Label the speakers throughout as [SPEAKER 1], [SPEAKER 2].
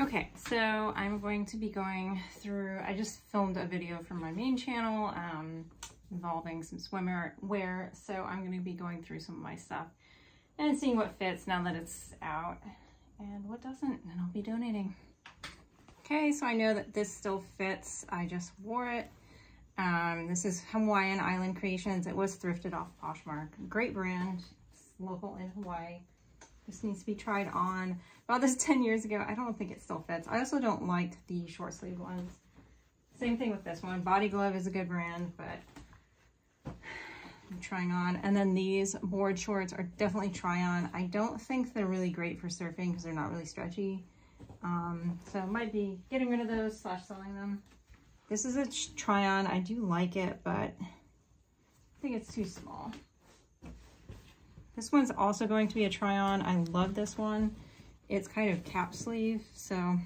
[SPEAKER 1] Okay, so I'm going to be going through, I just filmed a video for my main channel um, involving some swimwear wear, so I'm going to be going through some of my stuff and seeing what fits now that it's out and what doesn't, and I'll be donating. Okay, so I know that this still fits. I just wore it. Um, this is Hawaiian Island Creations. It was thrifted off Poshmark. Great brand. It's local in Hawaii. This needs to be tried on. About this 10 years ago. I don't think it still fits. I also don't like the short sleeve ones. Same thing with this one. Body Glove is a good brand, but I'm trying on. And then these board shorts are definitely try on. I don't think they're really great for surfing because they're not really stretchy. Um, so might be getting rid of those slash selling them. This is a try on. I do like it, but I think it's too small. This one's also going to be a try on. I love this one. It's kind of cap sleeve, so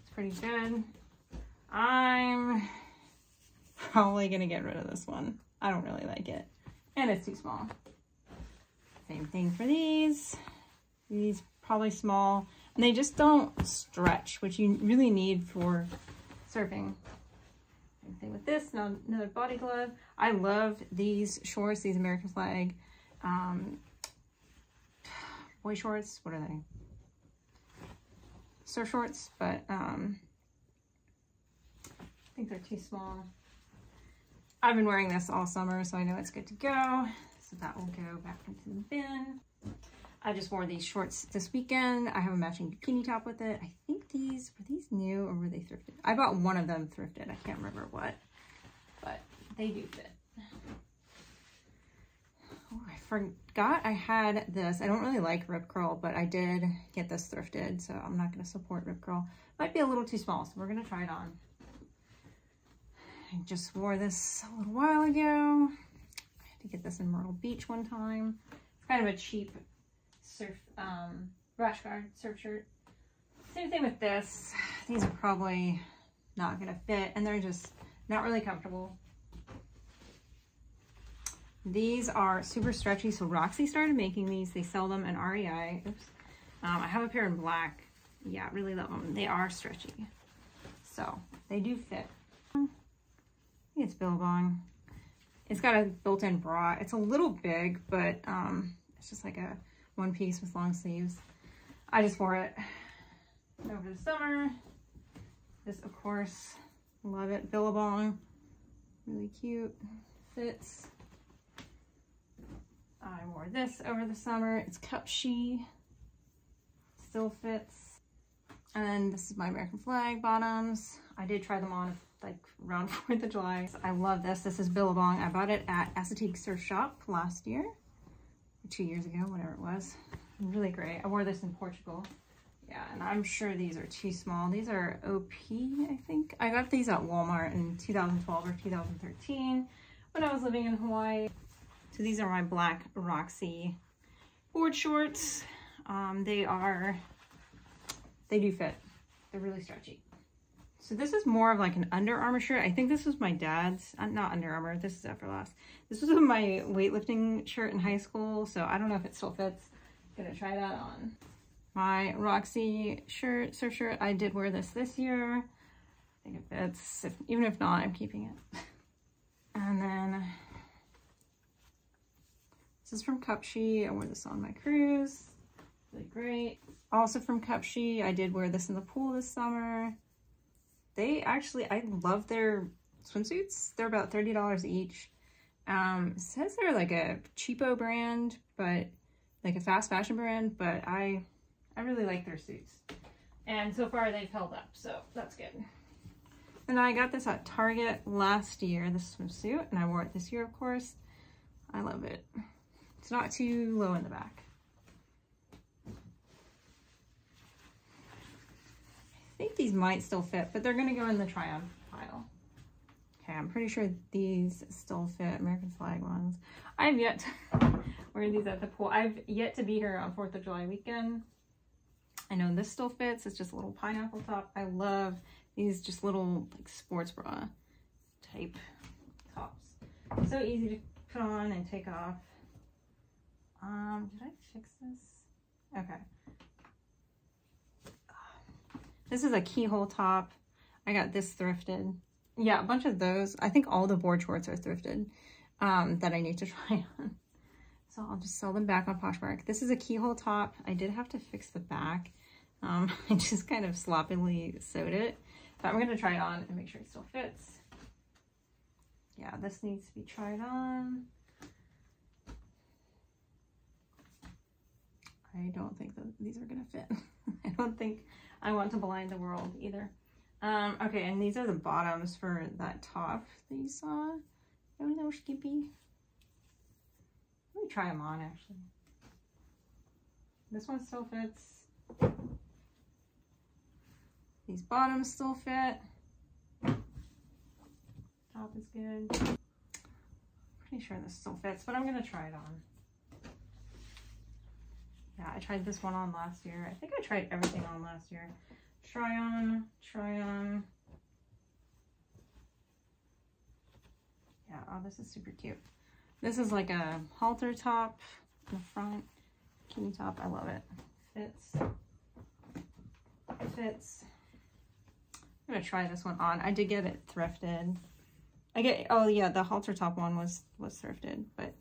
[SPEAKER 1] it's pretty good. I'm probably gonna get rid of this one. I don't really like it. And it's too small. Same thing for these. These probably small. And they just don't stretch, which you really need for surfing. Same thing with this, another body glove. I love these shorts, these American flag um, boy shorts. What are they? Surf shorts, but um, I think they're too small. I've been wearing this all summer, so I know it's good to go. So that will go back into the bin. I just wore these shorts this weekend. I have a matching bikini top with it. I think these, were these new or were they thrifted? I bought one of them thrifted. I can't remember what, but they do fit. Forgot I had this. I don't really like Rip Curl, but I did get this thrifted, so I'm not going to support Rip Curl. Might be a little too small, so we're going to try it on. I just wore this a little while ago. I had to get this in Myrtle Beach one time. It's kind of a cheap surf, um, rash guard surf shirt. Same thing with this. These are probably not gonna fit and they're just not really comfortable. These are super stretchy. So Roxy started making these. They sell them in REI. Oops. Um, I have a pair in black. Yeah, really love them. They are stretchy. So they do fit. it's Billabong. It's got a built-in bra. It's a little big, but um, it's just like a one piece with long sleeves. I just wore it over the summer. This, of course, love it. Billabong, really cute, fits. I wore this over the summer. It's Cupshe, still fits. And this is my American flag bottoms. I did try them on like around 4th of July. I love this. This is Billabong. I bought it at Assateague Surf Shop last year two years ago, whatever it was. Really great. I wore this in Portugal. Yeah, and I'm sure these are too small. These are OP, I think. I got these at Walmart in 2012 or 2013 when I was living in Hawaii. So these are my black Roxy board shorts. Um, they are, they do fit. They're really stretchy. So this is more of like an Under Armour shirt. I think this was my dad's, uh, not Under Armour, this is Everlast. This was my weightlifting shirt in high school, so I don't know if it still fits. Gonna try that on. My Roxy shirt, surf shirt, I did wear this this year. I think it fits. If, even if not, I'm keeping it. And then this is from Cupshe. I wore this on my cruise. Really great. Also from Cupshe, I did wear this in the pool this summer they actually, I love their swimsuits. They're about $30 each. Um, says they're like a cheapo brand, but like a fast fashion brand, but I, I really like their suits. And so far they've held up, so that's good. And I got this at Target last year, this swimsuit, and I wore it this year, of course. I love it. It's not too low in the back. I think these might still fit, but they're going to go in the try-on pile. Okay, I'm pretty sure these still fit, American flag ones. I have yet to wear these at the pool. I've yet to be here on 4th of July weekend. I know this still fits. It's just a little pineapple top. I love these just little like sports bra type tops. So easy to put on and take off. Um, did I fix this? Okay. This is a keyhole top. I got this thrifted. Yeah, a bunch of those. I think all the board shorts are thrifted um, that I need to try on. So I'll just sell them back on Poshmark. This is a keyhole top. I did have to fix the back. Um, I just kind of sloppily sewed it. But I'm going to try it on and make sure it still fits. Yeah, this needs to be tried on. I don't think that these are going to fit. I don't think I want to blind the world either. Um, okay, and these are the bottoms for that top that you saw. Oh no, Skippy. Let me try them on actually. This one still fits. These bottoms still fit. Top is good. Pretty sure this still fits, but I'm gonna try it on. Yeah, I tried this one on last year. I think I tried everything on last year. Try on, try on. Yeah, oh, this is super cute. This is like a halter top in the front, bikini top. I love it. Fits. Fits. I'm gonna try this one on. I did get it thrifted. I get, oh yeah, the halter top one was, was thrifted, but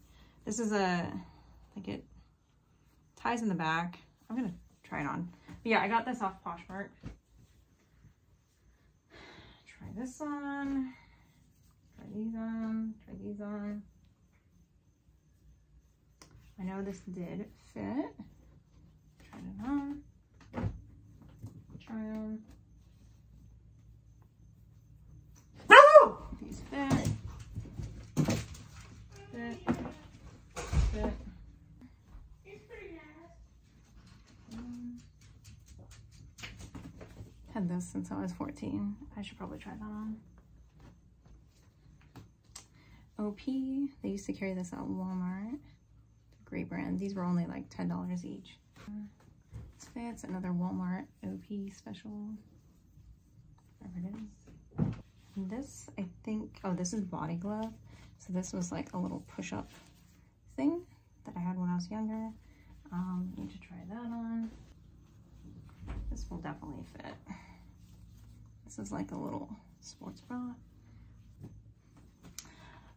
[SPEAKER 1] this is a, like it ties in the back. I'm gonna try it on. But yeah, I got this off Poshmark. Try this on. Try these on. Try these on. I know this did fit. Try it on. Try on. These fit. Fit. Fit. Had this since I was 14. I should probably try that on. OP, they used to carry this at Walmart. Great brand. These were only like $10 each. This fits another Walmart OP special. Whatever it is. And this, I think, oh, this is body glove. So this was like a little push-up thing that I had when I was younger. Um, need to try that on. This will definitely fit. This is like a little sports bra.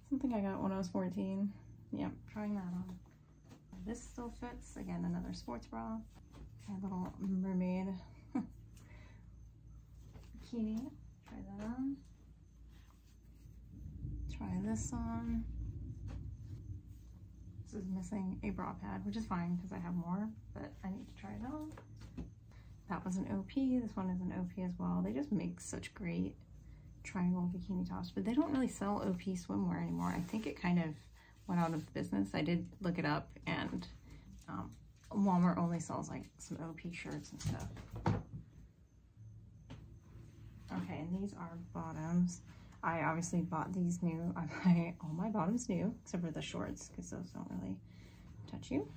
[SPEAKER 1] Something I got when I was 14. Yep, trying that on. This still fits. Again, another sports bra. My little mermaid bikini. Try that on. Try this on. This is missing a bra pad, which is fine because I have more, but I need to try it on. That was an OP. This one is an OP as well. They just make such great triangle bikini tops, but they don't really sell OP swimwear anymore. I think it kind of went out of business. I did look it up and um, Walmart only sells like some OP shirts and stuff. Okay, and these are bottoms. I obviously bought these new. I buy all my bottoms new, except for the shorts, because those don't really touch you.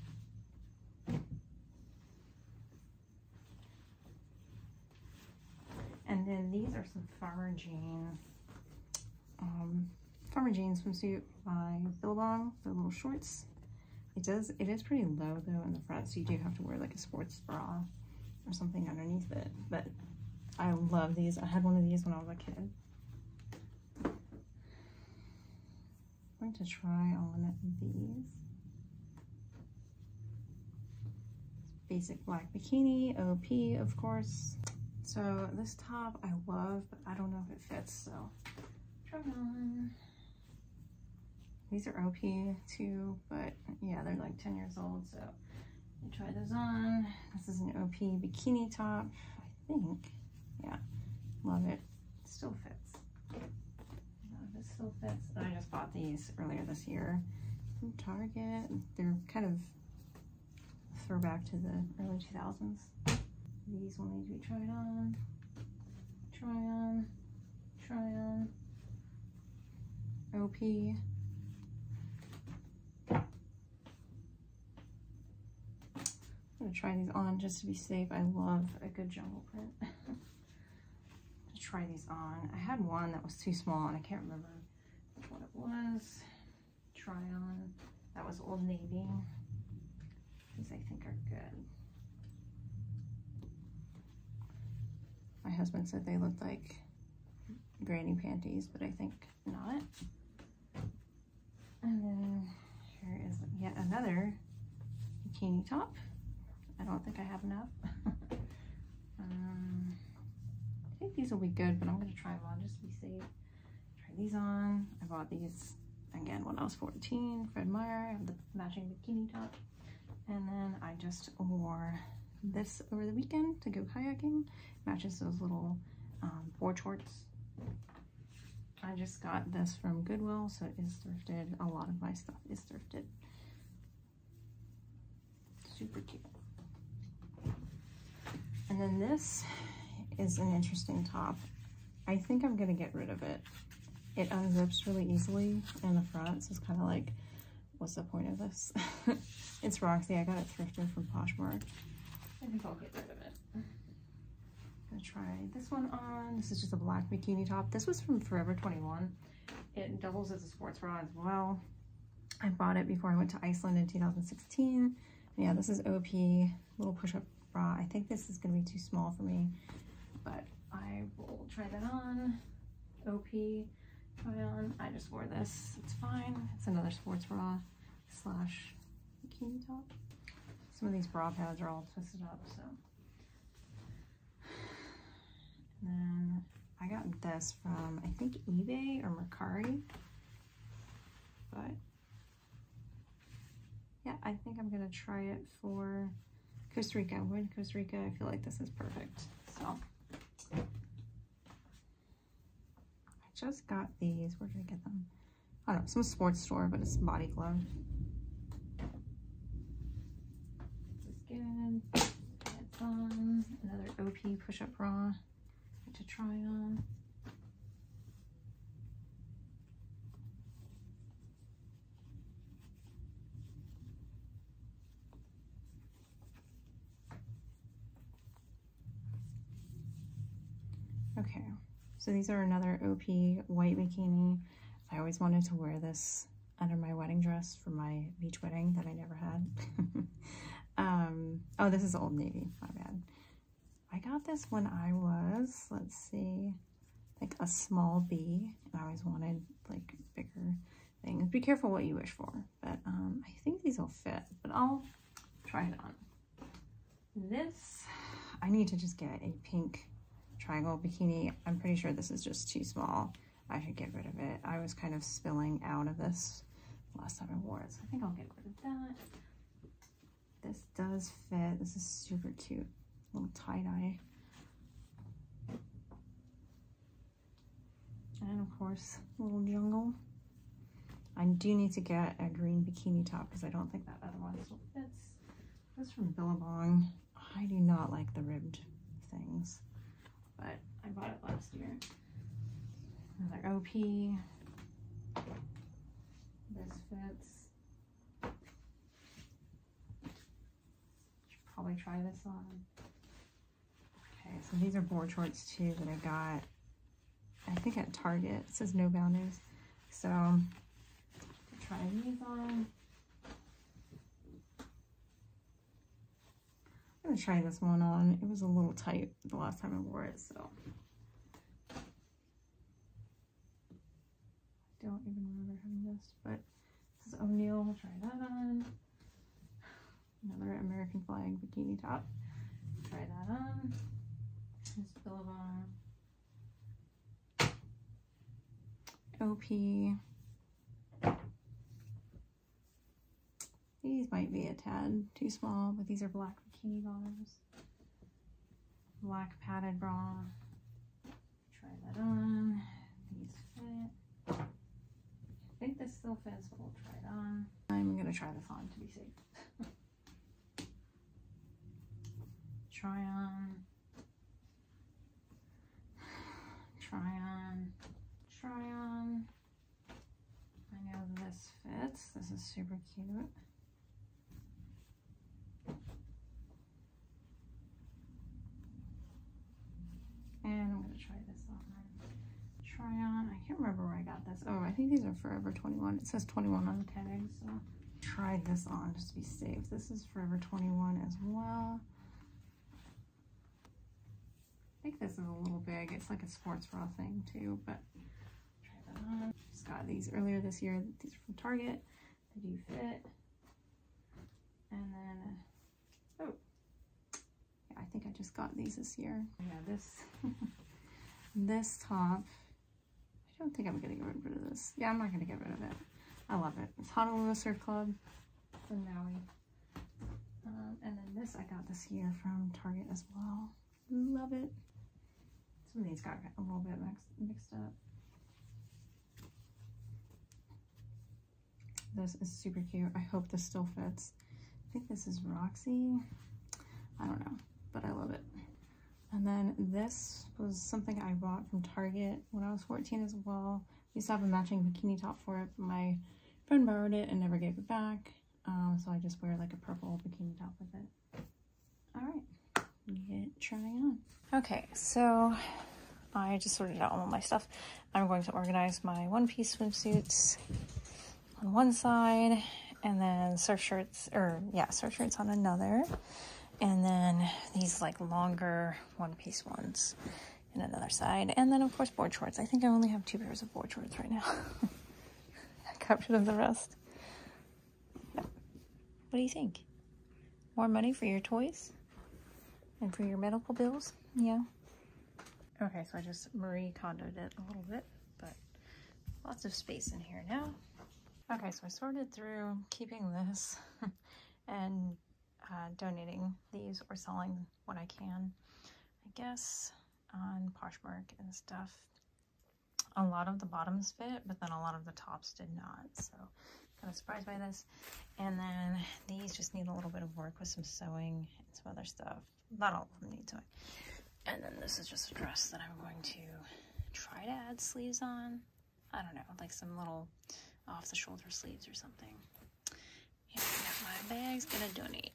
[SPEAKER 1] And some Farmer Jean, um, Farmer Jean swimsuit by Billabong, the little shorts. It does, it is pretty low though in the front, so you do have to wear like a sports bra or something underneath it. But I love these. I had one of these when I was a kid. I'm going to try on these. Basic black bikini, OP of course. So this top I love, but I don't know if it fits, so try on. These are OP too, but yeah, they're like 10 years old, so let me try those on. This is an OP bikini top, I think. Yeah, love it. Still fits. this still fits. I just bought these earlier this year from Target. They're kind of throwback to the early 2000s. These will need to be tried on. Try on. Try on. OP. I'm gonna try these on just to be safe. I love a good jungle print. try these on. I had one that was too small and I can't remember what it was. Try on. That was Old Navy. These I think are good. My husband said they looked like granny panties, but I think not. And then here is yet another bikini top. I don't think I have enough. um, I think these will be good, but I'm going to try them on just to be safe. Try these on. I bought these again when I was 14. Fred Meyer. The matching bikini top. And then I just wore this over the weekend to go kayaking. Matches those little um, board shorts. I just got this from Goodwill, so it is thrifted. A lot of my stuff is thrifted. Super cute. And then this is an interesting top. I think I'm gonna get rid of it. It unzips really easily in the front, so it's kind of like, what's the point of this? it's Roxy, I got it thrifted from Poshmark. I think I'll get rid of it. I'm gonna try this one on. This is just a black bikini top. This was from Forever 21. It doubles as a sports bra as well. I bought it before I went to Iceland in 2016. Yeah, this is OP, little push-up bra. I think this is gonna be too small for me, but I will try that on. OP, try on. I just wore this, it's fine. It's another sports bra slash bikini top. Some of these bra pads are all twisted up, so. And then I got this from, I think eBay or Mercari, but yeah, I think I'm gonna try it for Costa Rica. To Costa Rica. I feel like this is perfect. So I just got these. Where did I get them? I don't know, some sports store, but it's body glove. This is good. It's another OP push-up bra to try on. Okay, so these are another OP white bikini. I always wanted to wear this under my wedding dress for my beach wedding that I never had. um, oh, this is Old Navy. Got this when I was, let's see, like a small B. I always wanted like bigger things. Be careful what you wish for, but um, I think these will fit, but I'll try it on. This, I need to just get a pink triangle bikini. I'm pretty sure this is just too small. I should get rid of it. I was kind of spilling out of this last time I wore it, so I think I'll get rid of that. This does fit. This is super cute. Little tie-dye. Course, little jungle. I do need to get a green bikini top because I don't think that other one still fits. This from Billabong. I do not like the ribbed things but I bought it last year. Another OP. Oh, this fits. Should probably try this on. Okay, so these are board shorts too that I got, I think at Target. It says no boundaries. So, um, try these on. I'm gonna try this one on. It was a little tight the last time I wore it, so. I don't even remember having this, but this is O'Neill. We'll try that on. Another American flag bikini top. Try that on. This Billabong. OP. These might be a tad too small, but these are black bikini bottoms. Black padded bra. Try that on. These fit. I think this still fits, but we'll try it on. I'm gonna try this on to be safe. try on. Try on. Try on. I know this. Is super cute. And I'm going to try this on. Try on. I can't remember where I got this. Oh, I think these are Forever 21. It says 21 on the tag, so try this on just to be safe. This is Forever 21 as well. I think this is a little big. It's like a sports bra thing too, but try that on. Got these earlier this year. These are from Target. They do fit. And then, oh, yeah, I think I just got these this year. Yeah, this, this top. I don't think I'm gonna get rid of this. Yeah, I'm not gonna get rid of it. I love it. It's Honolua Surf Club from Maui. Um, and then this I got this year from Target as well. Love it. Some of these got a little bit mixed, mixed up. This is super cute. I hope this still fits. I think this is Roxy. I don't know, but I love it. And then this was something I bought from Target when I was 14 as well. We used to have a matching bikini top for it, but my friend borrowed it and never gave it back. Um, so I just wear like a purple bikini top with it. All right, get trying on. Okay, so I just sorted out all my stuff. I'm going to organize my one-piece swimsuits on one side and then surf shirts, or yeah, surf shirts on another. And then these like longer one-piece ones in another side. And then of course board shorts. I think I only have two pairs of board shorts right now. I of the rest. What do you think? More money for your toys? And for your medical bills? Yeah. Okay, so I just Marie Kondoed it a little bit, but lots of space in here now. Okay, so I sorted through keeping this and uh, donating these or selling what I can. I guess on Poshmark and stuff. A lot of the bottoms fit, but then a lot of the tops did not. So kind of surprised by this. And then these just need a little bit of work with some sewing and some other stuff. Not all of them need sewing. And then this is just a dress that I'm going to try to add sleeves on. I don't know, like some little off the shoulder sleeves or something. Yeah, my bag's gonna donate.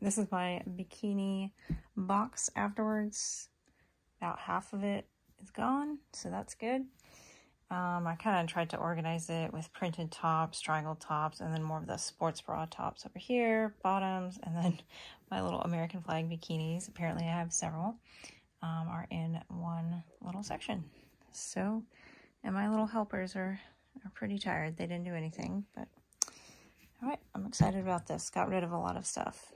[SPEAKER 1] This is my bikini box afterwards. About half of it is gone, so that's good. Um, I kind of tried to organize it with printed tops, triangle tops, and then more of the sports bra tops over here, bottoms, and then my little American flag bikinis. Apparently I have several, um, are in one little section. So, and my little helpers are, are pretty tired. They didn't do anything, but all right, I'm excited about this. Got rid of a lot of stuff.